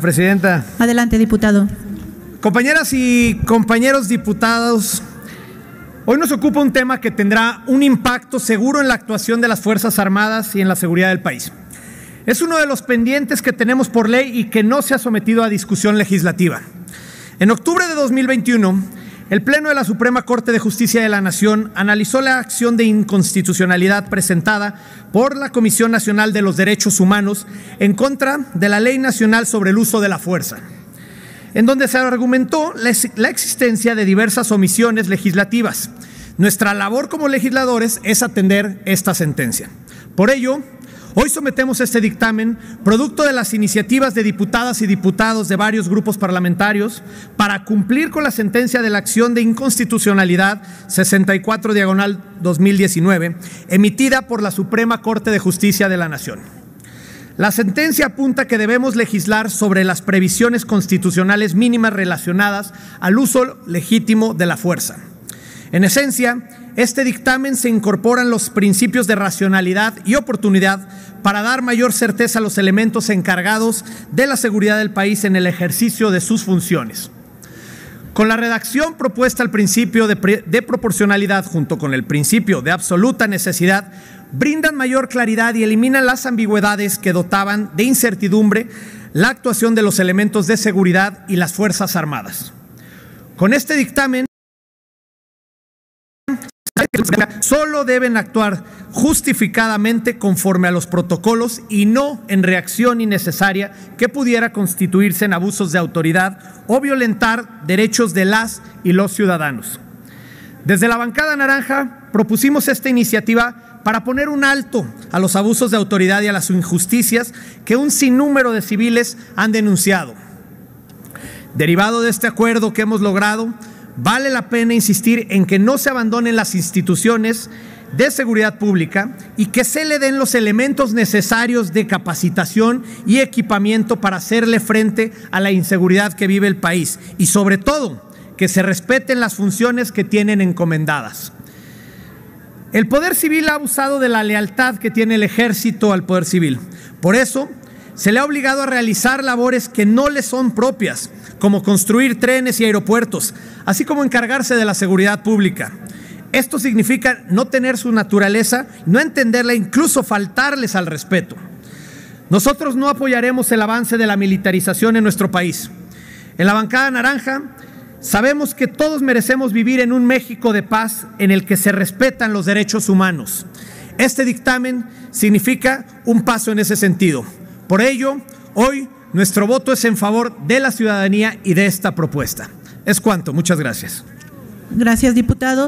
Presidenta. Adelante, diputado. Compañeras y compañeros diputados, hoy nos ocupa un tema que tendrá un impacto seguro en la actuación de las Fuerzas Armadas y en la seguridad del país. Es uno de los pendientes que tenemos por ley y que no se ha sometido a discusión legislativa. En octubre de 2021, el Pleno de la Suprema Corte de Justicia de la Nación analizó la acción de inconstitucionalidad presentada por la Comisión Nacional de los Derechos Humanos en contra de la Ley Nacional sobre el Uso de la Fuerza, en donde se argumentó la existencia de diversas omisiones legislativas. Nuestra labor como legisladores es atender esta sentencia. Por ello, Hoy sometemos este dictamen, producto de las iniciativas de diputadas y diputados de varios grupos parlamentarios, para cumplir con la sentencia de la acción de inconstitucionalidad 64 diagonal 2019, emitida por la Suprema Corte de Justicia de la Nación. La sentencia apunta que debemos legislar sobre las previsiones constitucionales mínimas relacionadas al uso legítimo de la fuerza. En esencia, este dictamen se incorporan los principios de racionalidad y oportunidad para dar mayor certeza a los elementos encargados de la seguridad del país en el ejercicio de sus funciones. Con la redacción propuesta al principio de, proporcionalidad junto con el principio de absoluta necesidad, brindan mayor claridad y eliminan las ambigüedades que dotaban de incertidumbre la actuación de los elementos de seguridad y las Fuerzas Armadas. Con este dictamen solo deben actuar justificadamente conforme a los protocolos y no en reacción innecesaria que pudiera constituirse en abusos de autoridad o violentar derechos de las y los ciudadanos. Desde la bancada naranja propusimos esta iniciativa para poner un alto a los abusos de autoridad y a las injusticias que un sinnúmero de civiles han denunciado. Derivado de este acuerdo que hemos logrado, vale la pena insistir en que no se abandonen las instituciones de seguridad pública y que se le den los elementos necesarios de capacitación y equipamiento para hacerle frente a la inseguridad que vive el país y sobre todo que se respeten las funciones que tienen encomendadas. El Poder Civil ha abusado de la lealtad que tiene el ejército al Poder Civil. Por eso, se le ha obligado a realizar labores que no le son propias, como construir trenes y aeropuertos, así como encargarse de la seguridad pública. Esto significa no tener su naturaleza, no entenderla, incluso faltarles al respeto. Nosotros no apoyaremos el avance de la militarización en nuestro país. En la bancada naranja sabemos que todos merecemos vivir en un México de paz en el que se respetan los derechos humanos. Este dictamen significa un paso en ese sentido. Por ello, hoy nuestro voto es en favor de la ciudadanía y de esta propuesta. Es cuanto. Muchas gracias. Gracias, diputado.